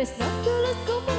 Restaurant, let's go.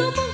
Como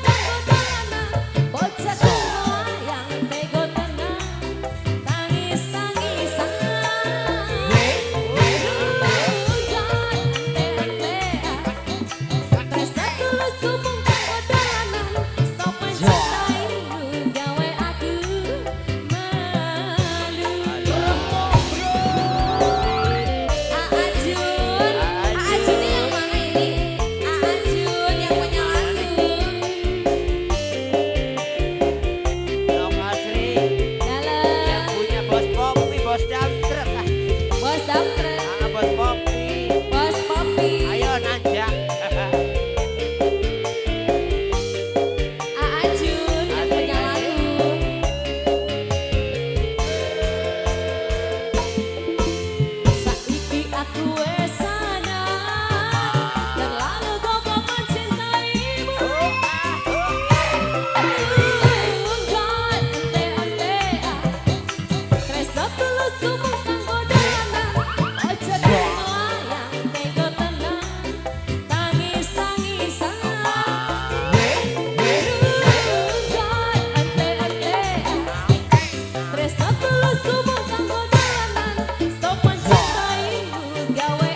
gawe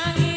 I